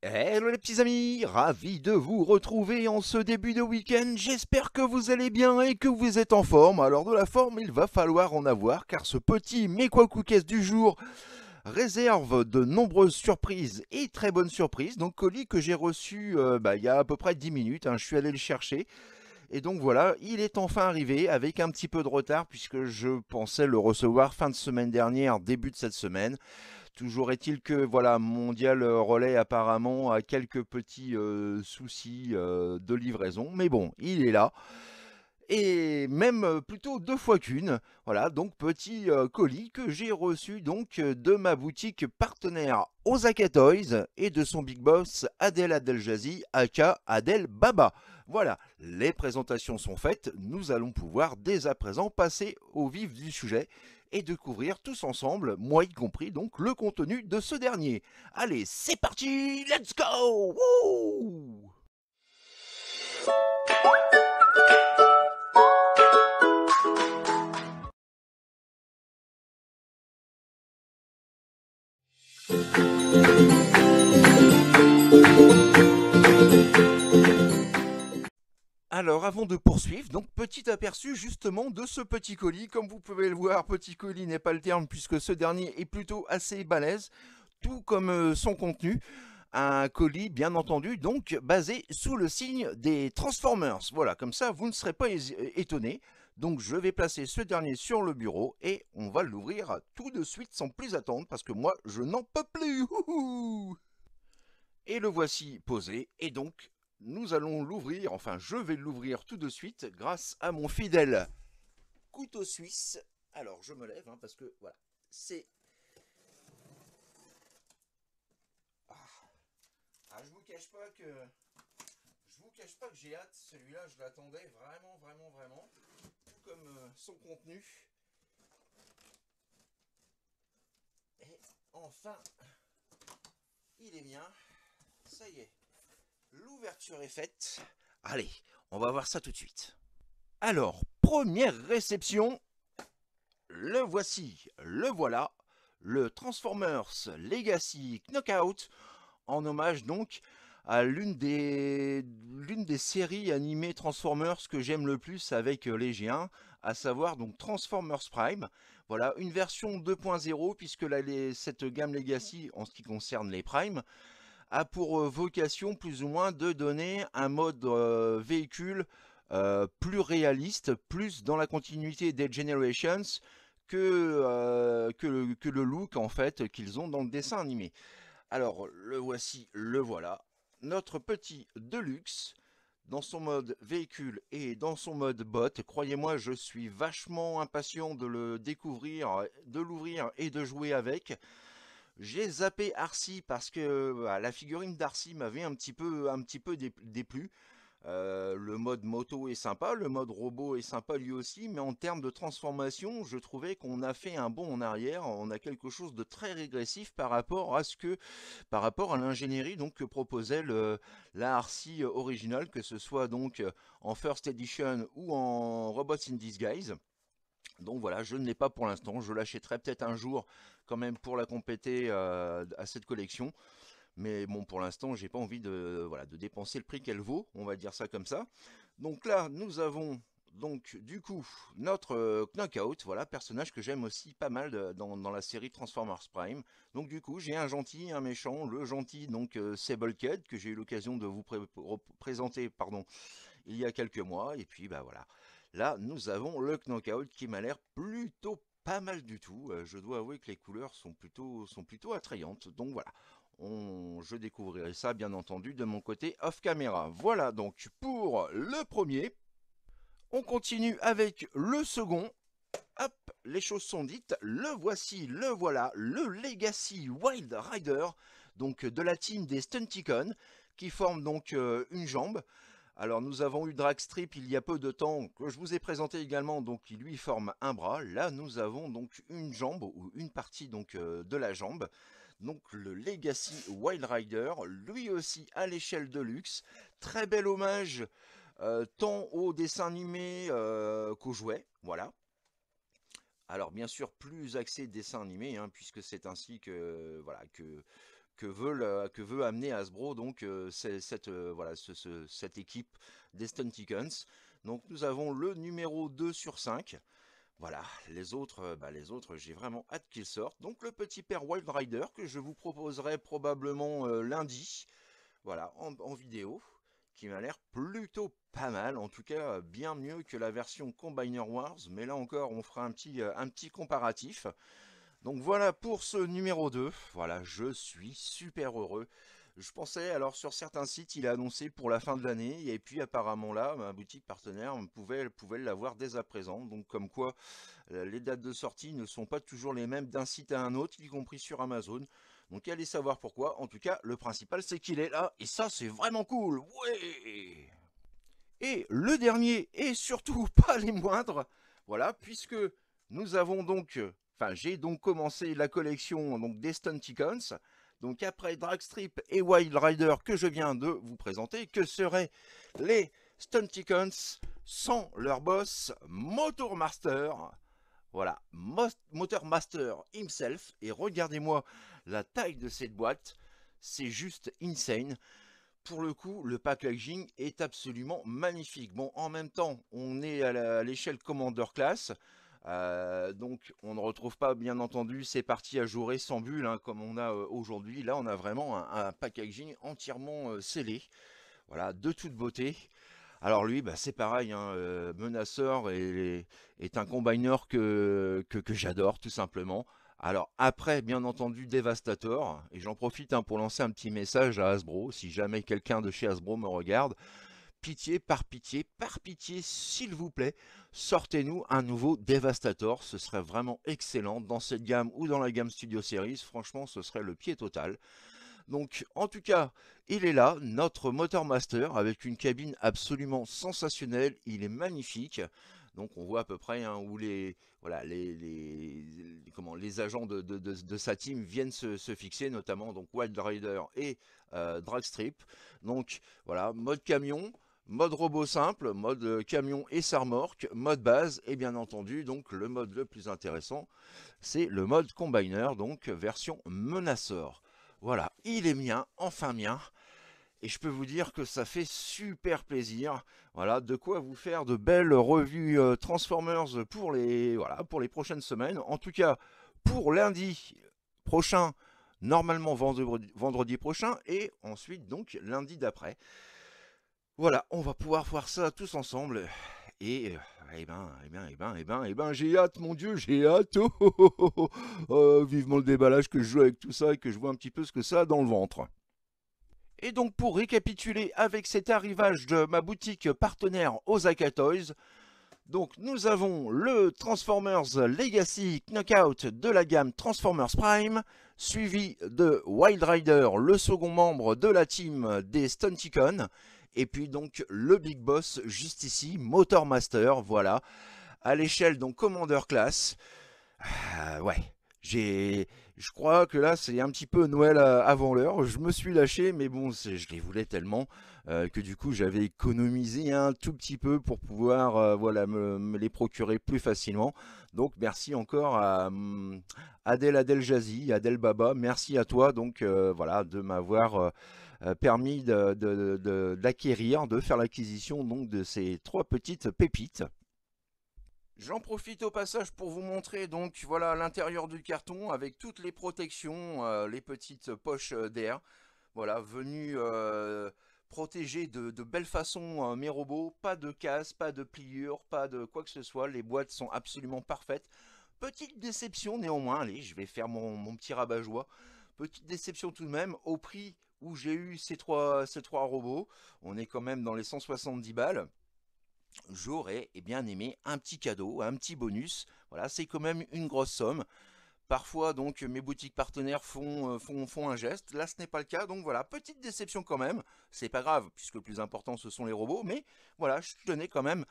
Hello les petits amis, ravi de vous retrouver en ce début de week-end. J'espère que vous allez bien et que vous êtes en forme. Alors de la forme, il va falloir en avoir car ce petit Mais quoi du jour réserve de nombreuses surprises et très bonnes surprises. Donc colis que j'ai reçu euh, bah, il y a à peu près 10 minutes, hein. je suis allé le chercher. Et donc voilà, il est enfin arrivé avec un petit peu de retard puisque je pensais le recevoir fin de semaine dernière, début de cette semaine. Toujours est-il que voilà, Mondial Relais apparemment a quelques petits euh, soucis euh, de livraison, mais bon, il est là. Et même euh, plutôt deux fois qu'une. Voilà, donc petit colis que j'ai reçu donc de ma boutique partenaire Osaka Toys et de son big boss Adel Adeljazi, aka Adel Baba. Voilà, les présentations sont faites, nous allons pouvoir dès à présent passer au vif du sujet et découvrir tous ensemble, moi y compris, donc le contenu de ce dernier. Allez, c'est parti, let's go Alors avant de poursuivre, donc petit aperçu justement de ce petit colis. Comme vous pouvez le voir, petit colis n'est pas le terme puisque ce dernier est plutôt assez balèze, tout comme euh, son contenu. Un colis bien entendu donc basé sous le signe des Transformers. Voilà, comme ça vous ne serez pas étonné. Donc je vais placer ce dernier sur le bureau et on va l'ouvrir tout de suite sans plus attendre parce que moi je n'en peux plus. Et le voici posé et donc nous allons l'ouvrir, enfin je vais l'ouvrir tout de suite grâce à mon fidèle couteau suisse. Alors je me lève hein, parce que voilà, c'est... Ah. ah. je vous cache pas que... Je vous cache pas que j'ai hâte, celui-là je l'attendais vraiment, vraiment, vraiment. Tout comme euh, son contenu. Et enfin, il est bien. Ça y est. L'ouverture est faite. Allez, on va voir ça tout de suite. Alors, première réception. Le voici, le voilà. Le Transformers Legacy Knockout. En hommage donc à l'une des, séries animées Transformers que j'aime le plus avec les G1, à savoir donc Transformers Prime. Voilà, une version 2.0 puisque là, cette gamme Legacy, en ce qui concerne les Prime, a pour vocation plus ou moins de donner un mode véhicule plus réaliste, plus dans la continuité des Generations que, que, le, que le look en fait qu'ils ont dans le dessin animé. Alors le voici, le voilà, notre petit Deluxe dans son mode véhicule et dans son mode bot. Croyez-moi, je suis vachement impatient de le découvrir, de l'ouvrir et de jouer avec. J'ai zappé Arcy parce que bah, la figurine d'Arcy m'avait un petit peu, déplu. Euh, le mode moto est sympa, le mode robot est sympa lui aussi, mais en termes de transformation, je trouvais qu'on a fait un bond en arrière. On a quelque chose de très régressif par rapport à ce que, par rapport à l'ingénierie que proposait la Arcy originale, que ce soit donc en First Edition ou en Robots in Disguise. Donc voilà, je ne l'ai pas pour l'instant. Je l'achèterai peut-être un jour quand même pour la compléter euh, à cette collection. Mais bon, pour l'instant, j'ai pas envie de, dépenser le prix qu'elle vaut. On va dire ça comme ça. Donc là, nous avons donc du coup notre euh, Knockout, voilà, personnage que j'aime aussi pas mal dans, la série Transformers Prime. Donc du coup, j'ai un gentil, un méchant. Le gentil, donc euh, c'est que j'ai eu l'occasion de vous présenter pardon, il y a quelques mois. Et puis, bah voilà. Là, nous avons le Knockout qui m'a l'air plutôt pas mal du tout. Euh, je dois avouer que les couleurs sont plutôt, attrayantes. Donc voilà, je découvrirai ça bien entendu de mon côté off caméra. Voilà donc pour le premier. On continue avec le second. Hop, les choses sont dites. Le voici, le voilà, le Legacy Wild Rider, donc de la team des Stunticon, qui forme donc euh, une jambe. Alors nous avons eu Dragstrip il y a peu de temps, que je vous ai présenté également, donc qui lui forme un bras. Là nous avons donc une jambe, ou une partie donc euh, de la jambe. Donc le Legacy Wild Rider, lui aussi à l'échelle de luxe. Très bel hommage euh, tant au dessin animé euh, qu'au jouet, voilà. Alors bien sûr plus axé dessin animé, hein, puisque c'est ainsi que, voilà, que, que veut, que veut amener Hasbro donc cette, voilà, cette équipe des Stunticons. Donc nous avons le numéro 2 sur 5. Voilà, les autres, bah, les autres, j'ai vraiment hâte qu'ils sortent. Donc le petit père Wild Rider que je vous proposerai probablement lundi, voilà, en vidéo qui m'a l'air plutôt pas mal, en tout cas bien mieux que la version Combiner Wars, mais là encore on fera un petit, euh, un petit comparatif. Donc voilà pour ce numéro 2, voilà, je suis super heureux. Je pensais, alors sur certains sites, il a annoncé pour la fin de l'année, et puis apparemment là, ma boutique partenaire pouvait, pouvait l'avoir dès à présent. Donc comme quoi, euh, les dates de sortie ne sont pas toujours les mêmes d'un site à un autre, y compris sur Amazon. Donc allez savoir pourquoi. En tout cas, le principal c'est qu'il est là. Et ça c'est vraiment cool. Ouais Et le dernier, et surtout pas les moindres, voilà, puisque nous avons donc... Enfin, j'ai donc commencé la collection donc, des Stunticons. Donc après Dragstrip et Wild Rider que je viens de vous présenter, que seraient les Stunticons sans leur boss Motormaster voilà, Motor Master himself. Et regardez-moi la taille de cette boîte. C'est juste insane. Pour le coup, le packaging est absolument magnifique. Bon, en même temps, on est à l'échelle Commander Class. Euh, donc on ne retrouve pas bien entendu ces parties ajourées sans bulle hein, comme on a euh, aujourd'hui. Là on a vraiment un, packaging entièrement euh, scellé. Voilà, de toute beauté. Alors lui, bah, c'est pareil, hein, Menaceur est, un combiner que, que, j'adore tout simplement. Alors après, bien entendu, Devastator, et j'en profite hein, pour lancer un petit message à Hasbro, si jamais quelqu'un de chez Hasbro me regarde, pitié, par pitié, par pitié, s'il vous plaît, sortez-nous un nouveau Devastator, ce serait vraiment excellent dans cette gamme ou dans la gamme Studio Series, franchement ce serait le pied total. Donc en tout cas, il est là, notre Motor Master, avec une cabine absolument sensationnelle, il est magnifique. Donc on voit à peu près hein, où les, voilà, comment, les agents de, sa team viennent se, fixer, notamment donc Wild Rider et euh, Dragstrip. Donc voilà, mode camion, mode robot simple, mode camion et sarmorque, mode base, et bien entendu, donc le mode le plus intéressant, c'est le mode combiner, donc version menaceur. Voilà, il est mien, enfin mien. Et je peux vous dire que ça fait super plaisir. Voilà, de quoi vous faire de belles revues euh, Transformers pour les, prochaines semaines. En tout cas, pour lundi prochain, normalement vendredi prochain, et ensuite donc lundi d'après. Voilà, on va pouvoir voir ça tous ensemble. Et eh ben, eh ben, eh ben, eh ben, eh ben, j'ai hâte, mon Dieu, j'ai hâte. Oh, vivement le déballage que je joue avec tout ça et que je vois un petit peu ce que ça a dans le ventre. Et donc pour récapituler avec cet arrivage de ma boutique partenaire Osaka Toys, donc nous avons le Transformers Legacy Knockout de la gamme Transformers Prime, suivi de Wild Rider, le second membre de la team des Stunticons, et puis donc le Big Boss juste ici, Motor Master, voilà. À l'échelle donc Commander Class. Euh, ouais, j'ai... Je crois que là, c'est un petit peu Noël avant l'heure. Je me suis lâché, mais bon, je les voulais tellement euh, que du coup, j'avais économisé un tout petit peu pour pouvoir euh, voilà, me, les procurer plus facilement. Donc, merci encore à hum, Adèle Adèle Jazzy, Adèle Baba. Merci à toi donc voilà, de m'avoir euh, permis d'acquérir, de, faire l'acquisition donc de ces trois petites pépites. J'en profite au passage pour vous montrer donc voilà l'intérieur du carton avec toutes les protections, euh, les petites poches euh, d'air, voilà venues protéger de, belle façon mes robots, pas de casse, pas de pliure, pas de quoi que ce soit, les boîtes sont absolument parfaites. Petite déception néanmoins, allez je vais faire mon, mon petit rabat-joie, petite déception tout de même au prix où j'ai eu ces trois, robots, on est quand même dans les 170 balles, j'aurais eh bien aimé un petit cadeau, un petit bonus. Voilà, c'est quand même une grosse somme. Parfois, donc, mes boutiques partenaires font, euh, font, un geste. Là, ce n'est pas le cas. Donc, voilà, petite déception quand même. C'est pas grave, puisque le plus important, ce sont les robots. Mais, voilà, je tenais quand même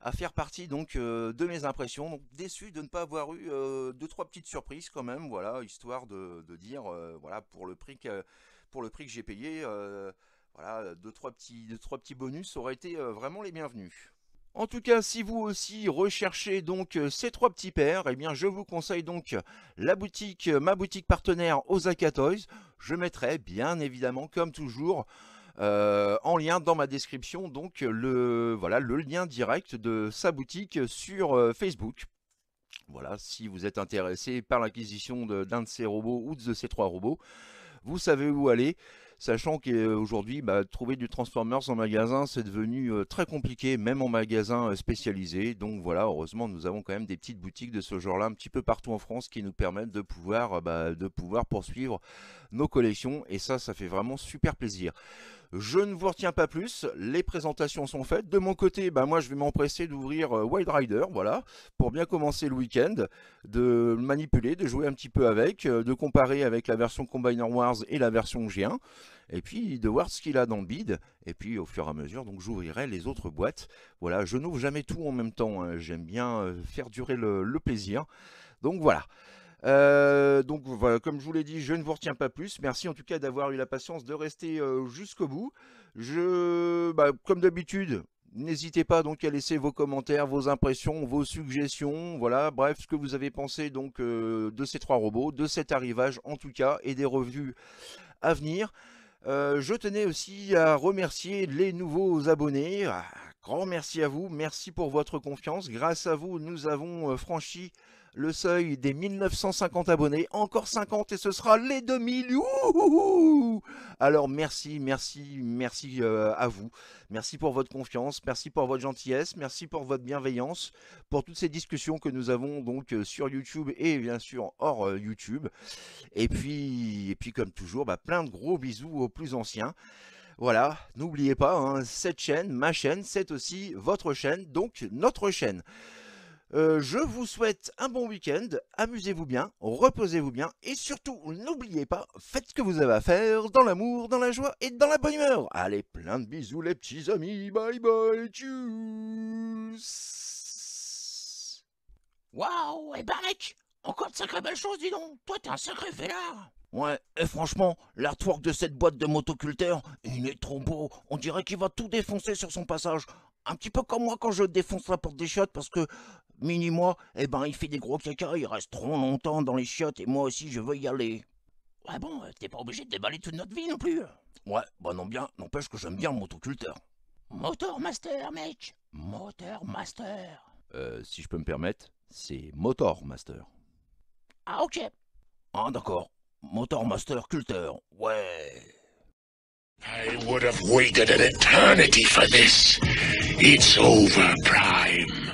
à faire partie donc euh, de mes impressions. Donc, déçu de ne pas avoir eu euh, deux, trois petites surprises quand même. Voilà, histoire de, de dire, voilà, pour le prix que pour le prix que j'ai payé, euh, voilà, deux trois petits, trois petits bonus auraient été euh, vraiment les bienvenus. En tout cas, si vous aussi recherchez donc euh, ces trois petits pairs, eh bien je vous conseille donc la boutique, ma boutique partenaire Osaka Toys. Je mettrai bien évidemment, comme toujours, en lien dans ma description, donc le, voilà, le lien direct de sa boutique sur Facebook. Voilà, si vous êtes intéressé par l'acquisition d'un de, ces robots ou de ces trois robots, vous savez où aller sachant qu'aujourd'hui, bah, trouver du Transformers en magasin, c'est devenu euh, très compliqué, même en magasin euh, spécialisé. Donc voilà, heureusement, nous avons quand même des petites boutiques de ce genre-là un petit peu partout en France qui nous permettent de pouvoir, euh, bah, de pouvoir poursuivre nos collections. Et ça, ça fait vraiment super plaisir. Je ne vous retiens pas plus, les présentations sont faites. De mon côté, bah moi je vais m'empresser d'ouvrir Wild Rider, voilà, pour bien commencer le week-end, de manipuler, de jouer un petit peu avec, de comparer avec la version Combiner Wars et la version G1 et puis de voir ce qu'il a dans le bid, et puis au fur et à mesure, donc j'ouvrirai les autres boîtes. Voilà, je n'ouvre jamais tout en même temps, hein. j'aime bien euh, faire durer le, plaisir. Donc voilà. Euh, donc voilà, comme je vous l'ai dit, je ne vous retiens pas plus. Merci en tout cas d'avoir eu la patience de rester euh, jusqu'au bout. Je, bah, comme d'habitude, N'hésitez pas donc à laisser vos commentaires, vos impressions, vos suggestions, voilà, bref, ce que vous avez pensé donc de ces trois robots, de cet arrivage en tout cas, et des revues à venir. Euh, je tenais aussi à remercier les nouveaux abonnés. Ah, grand merci à vous, merci pour votre confiance. Grâce à vous, nous avons euh, franchi le seuil des 1950 abonnés, encore 50 et ce sera les 2000. Alors merci, merci, merci euh, à vous. Merci pour votre confiance, merci pour votre gentillesse, merci pour votre bienveillance, pour toutes ces discussions que nous avons donc euh, sur YouTube et bien sûr hors euh, YouTube. Et puis, comme toujours, bah, plein de gros bisous aux plus anciens. Voilà, n'oubliez pas, hein, cette chaîne, ma chaîne, c'est aussi votre chaîne, donc notre chaîne. Euh, je vous souhaite un bon week-end, amusez-vous bien, reposez-vous bien. Et surtout n'oubliez pas, faites ce que vous avez à faire dans l'amour, dans la joie et dans la bonne humeur. Allez, plein de bisous les petits amis, bye bye, tchuss. Waouh, et eh ben mec, encore de sacrées belles choses dis donc, toi t'es un sacré félard Ouais, et franchement, l'artwork de cette boîte de motoculteur, il est trop beau, on dirait qu'il va tout défoncer sur son passage. Un petit peu comme moi quand je défonce la porte des chiottes parce que Mini-moi, eh ben, il fait des gros caca, il reste trop longtemps dans les chiottes et moi aussi je veux y aller. Ouais bon, t'es pas obligé de déballer toute notre vie non plus. Ouais, bah non bien, n'empêche que j'aime bien le motoculteur. Motor Master, mec Motor Master. Euh, si je peux me permettre, c'est Motor Master. Ah ok. Ah d'accord, Motor Master Culteur, ouais. I would have waited an eternity for this. It's over, Prime.